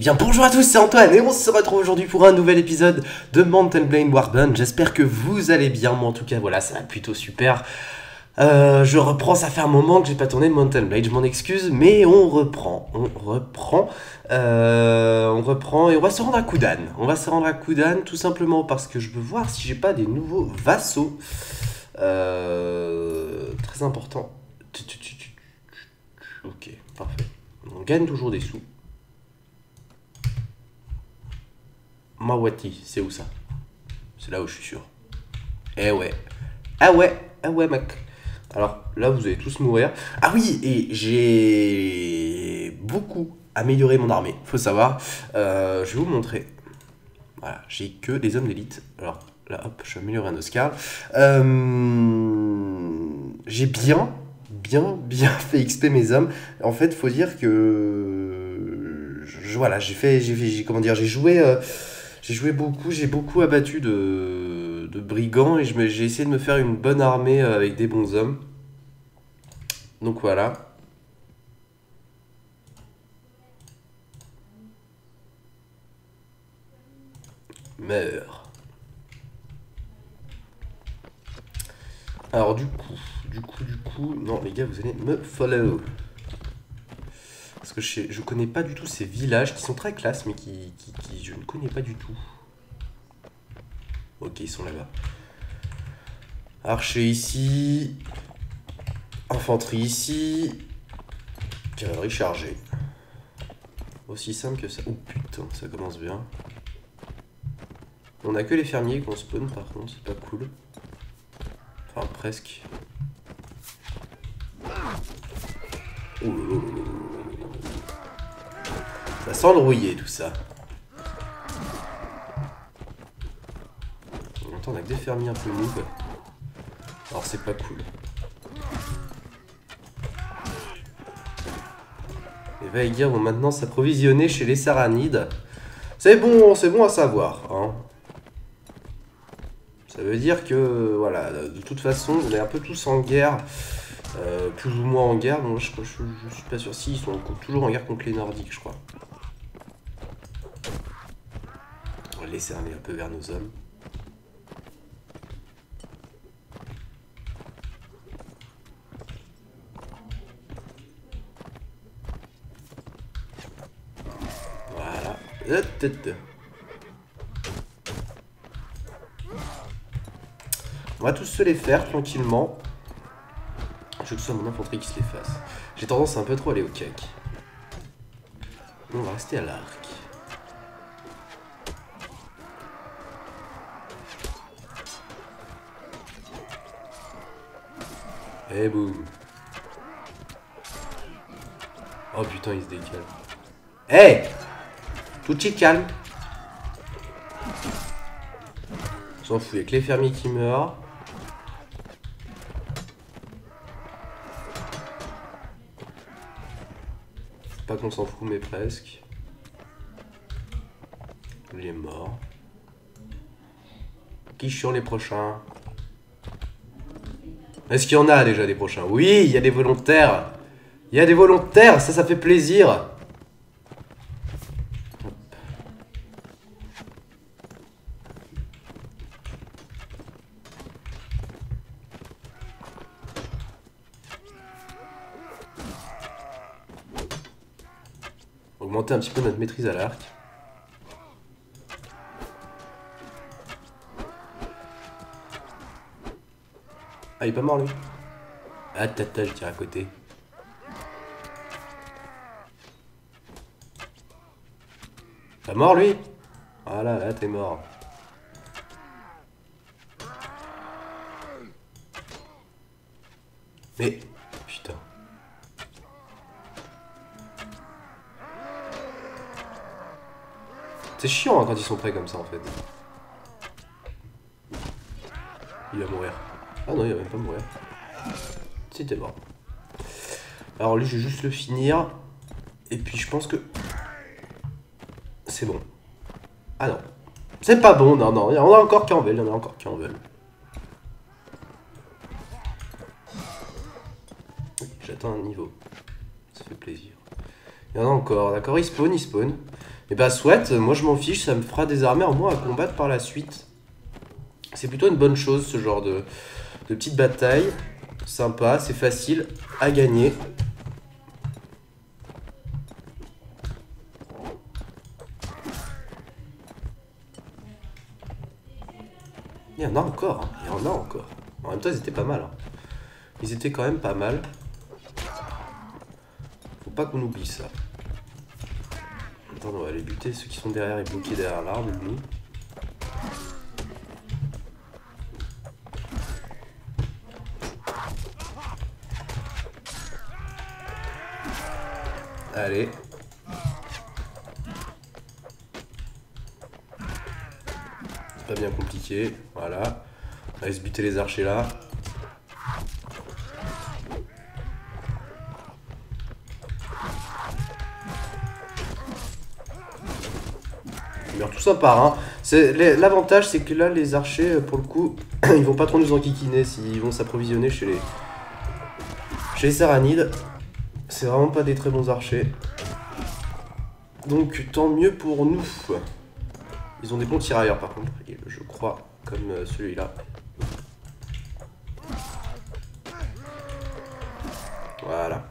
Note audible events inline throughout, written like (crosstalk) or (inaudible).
Eh bien bonjour à tous, c'est Antoine et on se retrouve aujourd'hui pour un nouvel épisode de Mountain Blade Warband. J'espère que vous allez bien, moi en tout cas voilà, ça va plutôt super. Euh, je reprends, ça fait un moment que j'ai pas tourné Mountain Blade, je m'en excuse, mais on reprend, on reprend, euh, on reprend et on va se rendre à Kudan. On va se rendre à Kudan tout simplement parce que je veux voir si j'ai pas des nouveaux vassaux. Euh, très important. Ok, parfait. On gagne toujours des sous. Mawati, c'est où ça? C'est là où je suis sûr. Eh ouais. Ah ouais, ah ouais mec. Alors là vous allez tous mourir. Ah oui, et j'ai beaucoup amélioré mon armée, faut savoir. Euh, je vais vous montrer. Voilà, j'ai que des hommes d'élite. Alors là, hop, je vais améliorer un Oscar. Euh, j'ai bien, bien, bien (laughs) fait XP mes hommes. En fait, faut dire que... Voilà, j'ai fait, j'ai comment dire, j'ai joué... Euh, j'ai joué beaucoup, j'ai beaucoup abattu de, de brigands et j'ai essayé de me faire une bonne armée euh, avec des bons hommes. Donc voilà. Meurs. Alors du coup, du coup, du coup, non les gars, vous allez me follow. Je, connais pas du tout ces villages qui sont très classe, mais qui, qui, je ne connais pas du tout. Ok, ils sont là-bas. Archer ici. Infanterie ici. Cavalerie chargée. Aussi simple que ça. Oh putain, ça commence bien. On a que les fermiers qu'on spawn par contre, c'est pas cool. Enfin, presque. Oh, ça sent tout ça. On a que des fermiers un peu noob. Alors c'est pas cool. Les Vaïgir vont maintenant s'approvisionner chez les Saranides. C'est bon, c'est bon à savoir. Hein. Ça veut dire que, voilà, de toute façon, on est un peu tous en guerre. Euh, plus ou moins en guerre. Bon, je, je, suis pas sûr. Si, ils sont toujours en guerre contre les Nordiques, je crois. Laisser aller un peu vers nos hommes. Voilà. On va tous se les faire tranquillement. Je veux que ce soit mon infanterie qui se les fasse. J'ai tendance à un peu trop aller au cake. On va rester à l'arc. Eh boum. Oh putain, il se décale. Eh Tout de calme. S'en fout, avec les fermiers qui meurent. Pas qu'on s'en fout, mais presque. Il est mort. Qui sont les prochains? Est-ce qu'il y en a déjà des prochains? Oui, il y a des volontaires. Il y a des volontaires, ça, ça fait plaisir. Augmenter un petit peu notre maîtrise à l'arc. Ah, il est pas mort lui Ah, tata, je tire à côté. Pas mort lui? Voilà, là t'es mort. Mais, putain. C'est chiant hein, quand ils sont prêts comme ça en fait. Il va mourir. Ah non, il va même pas mourir. C'était mort. Alors lui, je vais juste le finir. Et puis je pense que... C'est bon. Ah non. C'est pas bon, non, non. Il y en a encore qui en veulent, il y en a encore qui en veulent. J'attends un niveau. Ça fait plaisir. Il y en a encore, d'accord Il spawn, il spawn. Et bah soit, moi je m'en fiche, ça me fera des armées en moins à combattre par la suite. C'est plutôt une bonne chose ce genre de, de petite bataille. Sympa, c'est facile à gagner. Il y en a encore, hein. il y en a encore. En même temps, ils étaient pas mal. Hein. Ils étaient quand même pas mal. Faut pas qu'on oublie ça. Attends, on va aller buter ceux qui sont derrière et bloqués derrière l'arbre, nous. Allez. C'est pas bien compliqué. Voilà. On va se buter les archers là. tout ça part. Hein. L'avantage, c'est que là, les archers, pour le coup, (clears throat) ils vont pas trop nous enquiquiner s'ils vont s'approvisionner chez les... Chez les Saranides. C'est vraiment pas des très bons archers. Donc, tant mieux pour nous. Ils ont des bons tirailleurs, par contre, je crois, comme euh, celui-là. Voilà.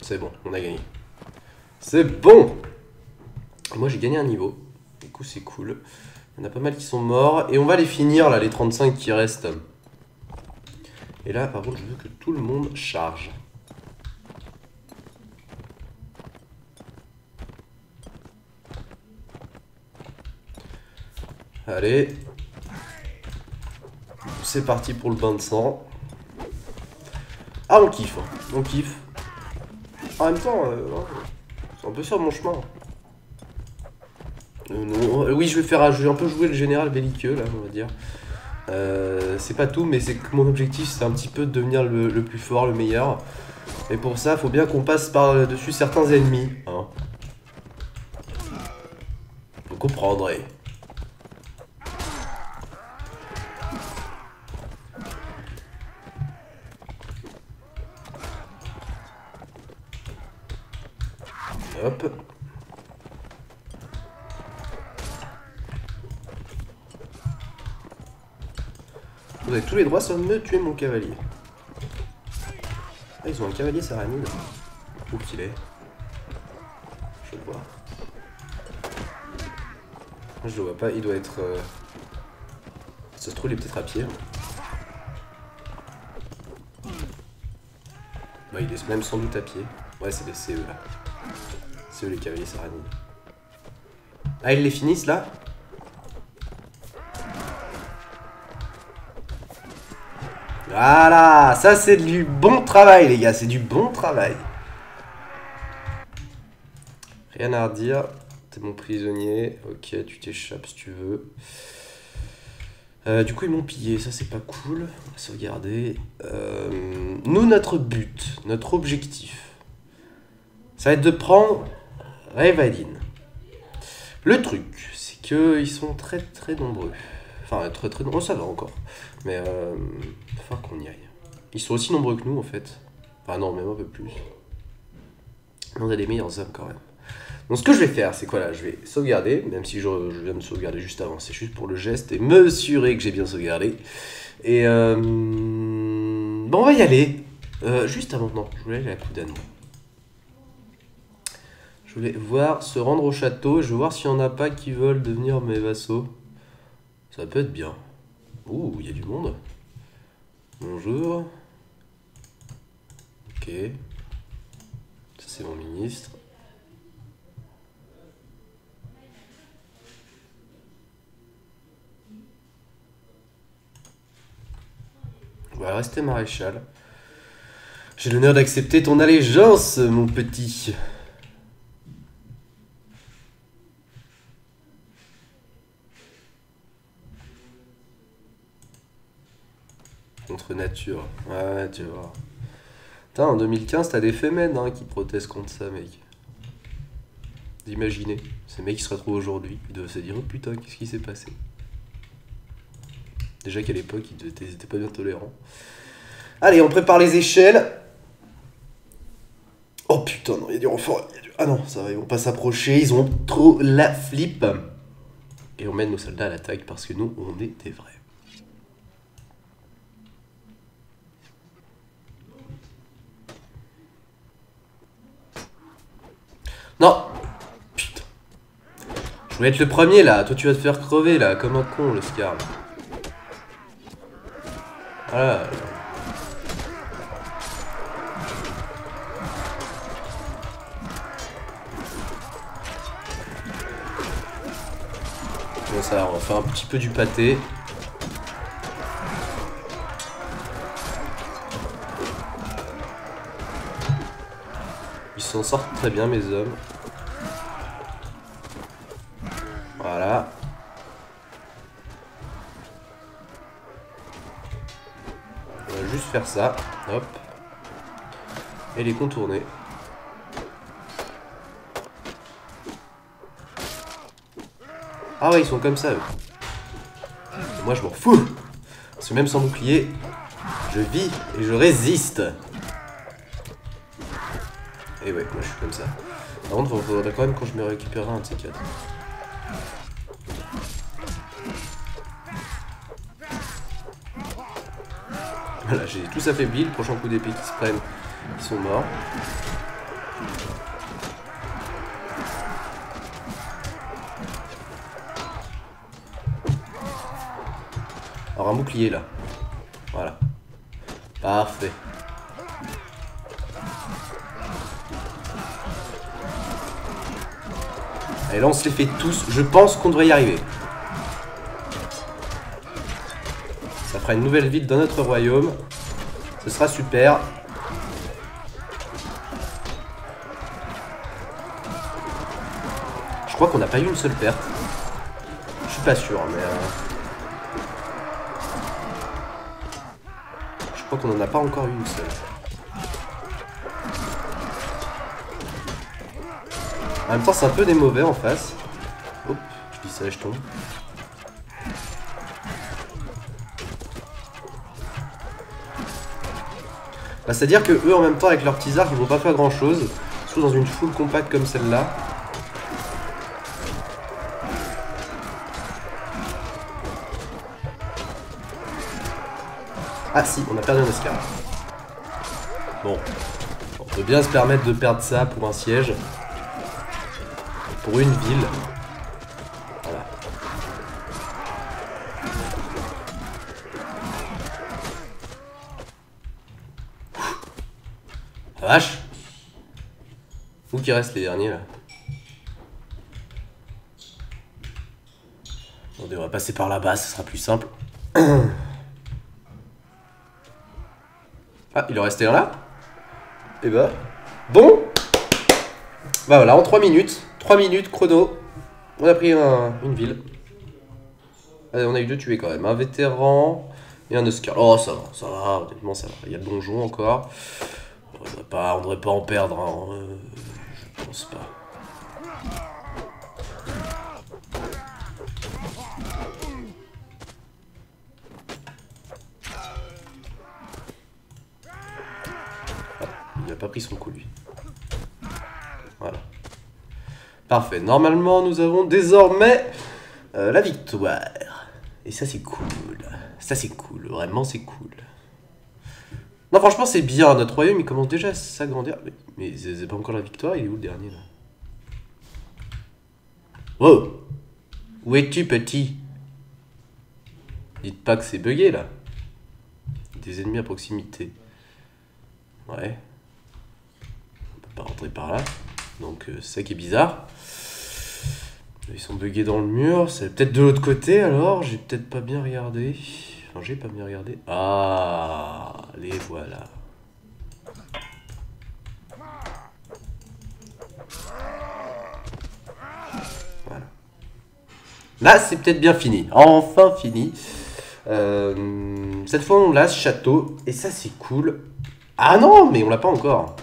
C'est bon, on a gagné. C'est bon Moi j'ai gagné un niveau. Du coup c'est cool. Il y en a pas mal qui sont morts. Et on va les finir là, les 35 qui restent. Et là par contre je veux que tout le monde charge. Allez. C'est parti pour le bain de sang. Ah on kiffe, hein. on kiffe. En même temps, euh, c'est un peu sur mon chemin. Euh, euh, oui, je vais faire un, un peu jouer le général belliqueux, là, on va dire. Euh, c'est pas tout, mais c'est que mon objectif, c'est un petit peu de devenir le, plus fort, le meilleur. Et pour ça, faut bien qu'on passe par-dessus certains ennemis. Hein. Vous comprendrez. Tous les droits sans me tuer mon cavalier. Ah, ils ont un cavalier saranide. Où qu'il est Je le vois. Je le vois pas, il doit être... Euh, ça se trouve, il est peut-être à pied. Hein. Bah, il est même sans doute à pied. Ouais, c'est des CE là. C'est eux les cavaliers saranides. Ah, ils les finissent là? Voilà, ça c'est du bon travail les gars, c'est du bon travail. Rien à redire, t'es mon prisonnier, ok tu t'échappes si tu veux. Euh, du coup ils m'ont pillé, ça c'est pas cool, on va sauvegarder. Euh, nous notre but, notre objectif, ça va être de prendre Revadine. Le truc, c'est qu'ils sont très très nombreux. Enfin, très très nombreux, va encore. Mais euh, il va qu'on y aille. Ils sont aussi nombreux que nous en fait. Enfin non, même un peu plus. On a des meilleurs hommes quand même. Donc ce que je vais faire, c'est quoi là? Je vais sauvegarder, même si je, viens de sauvegarder juste avant. C'est juste pour le geste et m'assurer que j'ai bien sauvegardé. Et euh, bon, on va y aller. Euh, juste avant, non, je voulais aller à la Coudane. Je vais voir se rendre au château. Je vais voir s'il n'y en a pas qui veulent devenir mes vassaux. Ça peut être bien. Ouh, il y a du monde. Bonjour. Ok. Ça, c'est mon ministre. On va rester maréchal. J'ai l'honneur d'accepter ton allégeance, mon petit. Contre nature. Ouais, tu vois. Putain, en 2015, t'as des Femen hein, qui protestent contre ça, mec. D'imaginer. Ces mecs qui se retrouvent aujourd'hui, ils doivent se dire Oh putain, qu'est-ce qui s'est passé? Déjà qu'à l'époque, ils étaient pas bien tolérants. Allez, on prépare les échelles. Oh putain, non, il y a du renfort. Ah non, ça va, ils vont pas s'approcher. Ils ont trop la flip. Et on mène nos soldats à l'attaque parce que nous, on est des vrais. Non Putain. Je voulais être le premier là. Toi, tu vas te faire crever là, comme un con, le Scar. Voilà. Bon, ça, on va faire un petit peu du pâté. Ils s'en sortent très bien, mes hommes. Ça. Hop. Et les contourner. Ah ouais, ils sont comme ça, eux. Moi, je m'en fous. Parce que même sans bouclier, je vis et je résiste. Et ouais, moi, je suis comme ça. Par contre, il faudrait quand même quand je me récupérerai un de ces. Voilà, j'ai tous affaibli. Le prochain coup d'épée qui se prennent, ils sont morts. Alors un bouclier là. Voilà. Parfait. Et là on se les fait tous. Je pense qu'on devrait y arriver. Fera une nouvelle ville dans notre royaume. Ce sera super. Je crois qu'on n'a pas eu une seule perte. Je suis pas sûr, mais... euh, Je crois qu'on en a pas encore eu une seule. En même temps, c'est un peu des mauvais en face. Hop, je dis ça, je tombe. Bah, C'est-à-dire que eux, en même temps, avec leurs petits arcs, ils vont pas faire grand-chose. Surtout dans une full compacte comme celle-là. Ah si, on a perdu un escar. Bon. On peut bien se permettre de perdre ça pour un siège. Pour une ville. Qui reste les derniers là On devrait passer par là-bas, ce sera plus simple. Ah, il en restait un là? Et bah. Bon Bah voilà, en 3 minutes. 3 minutes chrono. On a pris un- une ville. On a eu deux tués quand même. Un vétéran et un Oscar. Oh, ça va, ça va, honnêtement, ça va. Il y a le donjon encore. On on devrait pas en perdre. hein. Pas. Il a pas pris son coup, lui. Voilà. Parfait. Normalement, nous avons désormais euh, la victoire. Et ça, c'est cool. Ça, c'est cool. Vraiment, c'est cool. Franchement, c'est bien. Notre royaume, il commence déjà à s'agrandir. Mais, c'est pas encore la victoire. Il est où le dernier, là? Wow Où es-tu, petit? Dites pas que c'est bugué, là. Des ennemis à proximité. Ouais. On peut pas rentrer par là. Donc euh, c'est ça qui est bizarre. Ils sont buggés dans le mur. C'est peut-être de l'autre côté alors. J'ai peut-être pas bien regardé. J'ai pas bien regardé. Ah, les voilà. Voilà. Là, c'est peut-être bien fini. Enfin fini. Euh, cette fois, on l'a ce château. Et ça, c'est cool. Ah non, mais on l'a pas encore.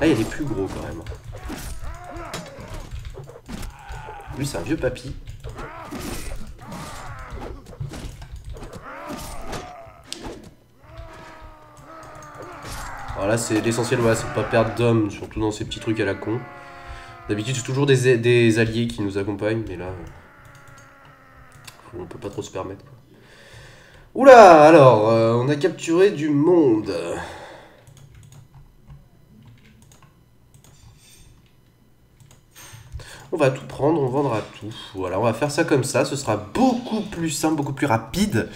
Là, il est plus gros quand même. Lui, c'est un vieux papy. Alors là, c'est l'essentiel, voilà, c'est de pas perdre d'hommes, surtout dans ces petits trucs à la con. D'habitude, c'est toujours des, alliés qui nous accompagnent, mais là, on peut pas trop se permettre. Quoi. Oula, alors, euh, on a capturé du monde. On va tout prendre, on vendra tout. Voilà, on va faire ça comme ça. Ce sera beaucoup plus simple, beaucoup plus rapide.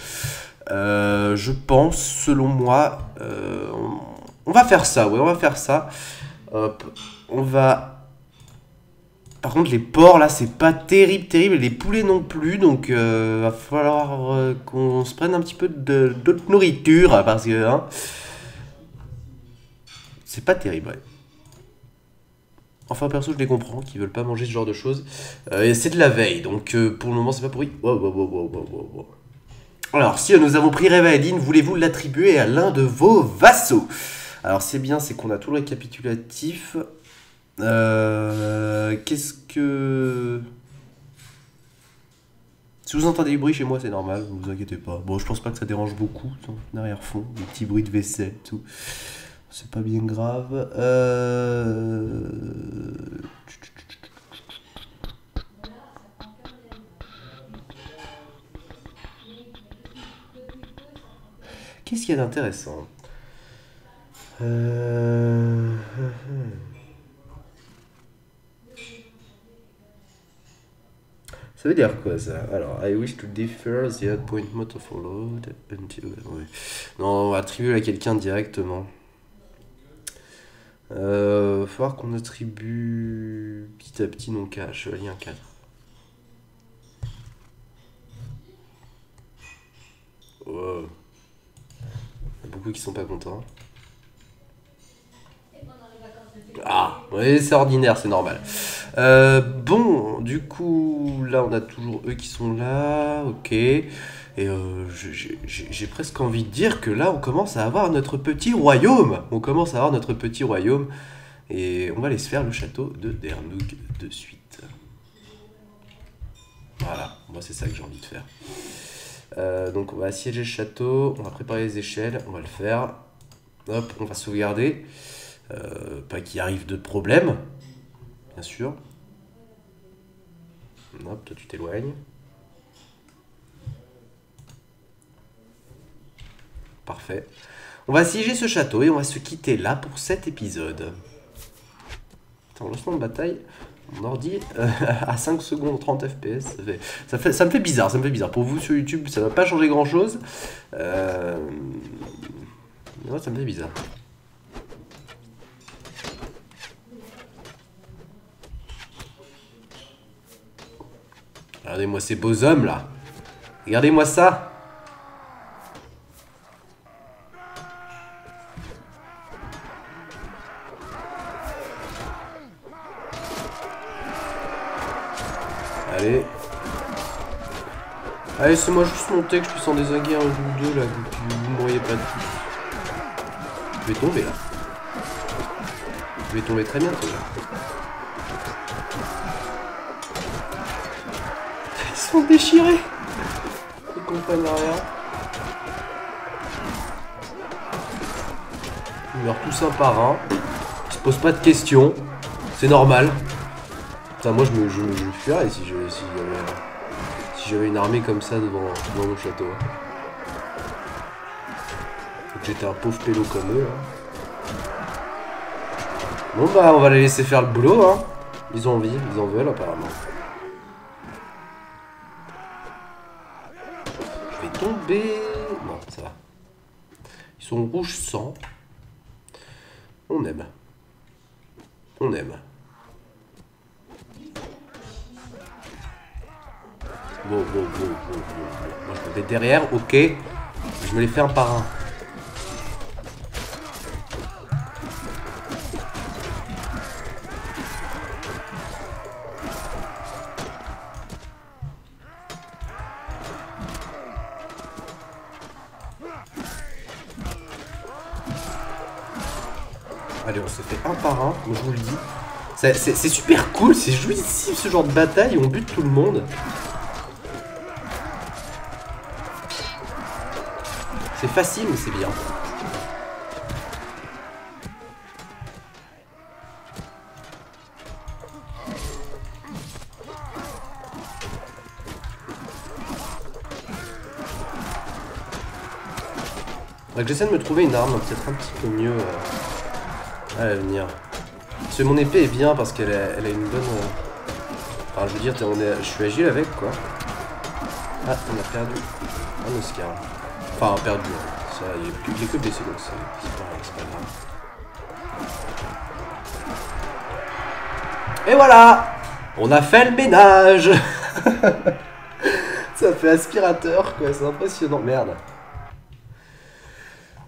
Euh, je pense, selon moi, euh, va faire ça. Oui, on va faire ça. Hop, on va... Par contre, les porcs, là, c'est pas terrible, terrible. les poulets non plus. Donc, euh, va falloir qu'on se prenne un petit peu d'autre nourriture. Parce que... Hein, c'est pas terrible, ouais. Enfin, perso, je les comprends, qui veulent pas manger ce genre de choses. Euh, c'est de la veille, donc euh, pour le moment, c'est pas pourri. Alors, si nous avons pris Revaeline, voulez-vous l'attribuer à l'un de vos vassaux? Alors, c'est bien, c'est qu'on a tout le récapitulatif. Euh, Qu'est-ce que... Si vous entendez du bruit chez moi, c'est normal, ne vous inquiétez pas. Bon, je pense pas que ça dérange beaucoup, en arrière-fond, des petits bruits de vaisselle, tout. C'est pas bien grave. Euh, qu'est-ce qu'il y a d'intéressant? Euh, Ça veut dire quoi ça? Alors, I wish to defer the appointment of a load until. Non, on va attribuer à quelqu'un directement. Euh, faut voir qu'on attribue petit à petit nos cas chevalier 1 4. Il y a beaucoup qui sont pas contents. Ah, oui, c'est ordinaire, c'est normal. Euh, bon, du coup, là, on a toujours eux qui sont là, ok. Et euh, j'ai presque envie de dire que là, on commence à avoir notre petit royaume. On commence à avoir notre petit royaume. Et on va aller se faire le château de Dernug de suite. Voilà, moi c'est ça que j'ai envie de faire. Euh, donc on va assiéger le château, on va préparer les échelles, on va le faire. Hop, on va sauvegarder. Euh, pas qu'il arrive de problème, bien sûr. Hop, toi tu t'éloignes. Parfait. On va assiéger ce château et on va se quitter là pour cet épisode. Attends, lancement de bataille, mon ordi euh, (laughs) à 5 secondes 30 fps, ça, fait, ça, me fait bizarre, ça me fait bizarre. Pour vous sur YouTube, ça va pas changer grand chose. Euh... ça me fait bizarre. Regardez-moi ces beaux hommes là. Regardez-moi ça. Allez. Allez, laissez-moi juste monter que je puisse en désinguer un ou deux là, que vous ne mourriez pas de tout. Je vais tomber là. Je vais tomber très bientôt là. Sont déchirés Ils comprennent rien. Ils meurent tous un par un. Ils se posent pas de questions. C'est normal moi, je me, je, je fuirais si j'avais si si une armée comme ça devant, mon château. J'étais un pauvre pélo comme eux. Hein. Bon bah, on va les laisser faire le boulot. Hein. Ils ont envie, ils en veulent apparemment. Je vais tomber... Non, ça va. Ils sont rouges sang. On aime. On aime. Wow, wow, wow, Moi, je me mets derrière, ok. Je me les fais un par un. un par un, je vous le dis. C'est super cool, c'est jouissif ce genre de bataille, on bute tout le monde. C'est facile, mais c'est bien. J'essaie de me trouver une arme, hein, peut-être un petit peu mieux. Euh à l'avenir. Parce que mon épée est bien parce qu'elle a, elle a une bonne... euh, Enfin je veux dire, je suis agile avec quoi. Ah, on a perdu un Oscar. Enfin perdu, hein. ça, il est, plus, que blessé donc c'est pas, pas grave. Et voilà On a fait le ménage (laughs) Ça fait aspirateur quoi, c'est impressionnant. Merde.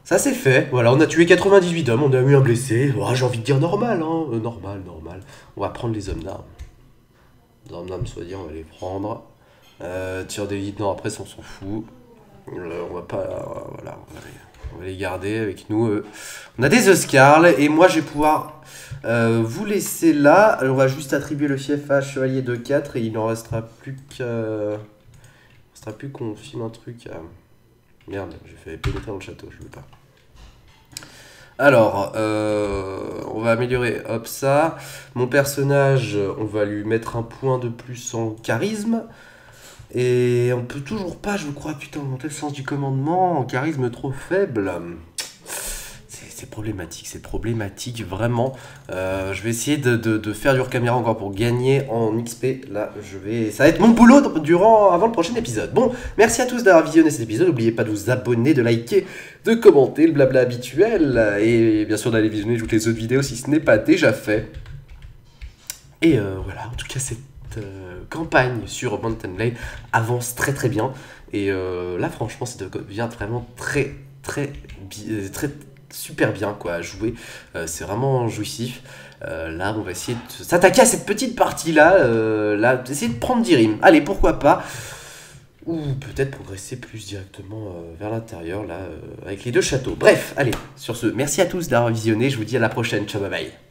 Ça c'est fait, voilà, on a tué 98 hommes, on a eu un blessé. Oh, J'ai envie de dire normal, hein. Euh, normal, normal. On va prendre les hommes d'armes. Les hommes d'armes, soit dit, on va les prendre. Euh, tir d'élite, non, après, ça, on s'en fout. Euh, on va pas. euh, voilà, on va, les, garder avec nous. On a des Oscars, et moi, je vais pouvoir vous laisser là. On va juste attribuer le fief à Chevalier de 4 et il n'en restera plus. Il restera plus qu'on filme un truc à. Merde, j'ai fait pénétrer dans le château, je veux pas. Alors, euh, on va améliorer, hop, ça. Mon personnage, on va lui mettre un point de plus en charisme. Et on peut toujours pas, je crois, putain, augmenter le sens du commandement en charisme trop faible. C'est problématique, c'est problématique, vraiment. Euh, je vais essayer de, faire du caméra encore pour gagner en XP. Là, je vais... Ça va être mon boulot durant, avant le prochain épisode. Bon, merci à tous d'avoir visionné cet épisode. N'oubliez pas de vous abonner, de liker, de commenter, le blabla habituel. Et bien sûr d'aller visionner toutes les autres vidéos si ce n'est pas déjà fait. Et euh, voilà, en tout cas, cette euh, campagne sur Mountain Blade avance très très bien. Et là, franchement, ça devient vraiment très très euh, très super bien quoi à jouer. Euh, c'est vraiment jouissif. Euh, là, on va essayer de s'attaquer à cette petite partie là. euh, là, essayer de prendre 10 rimes. Allez, pourquoi pas. Ou peut-être progresser plus directement vers l'intérieur là, avec les deux châteaux. Bref, allez, sur ce, merci à tous d'avoir visionné. Je vous dis à la prochaine. Ciao, bye bye.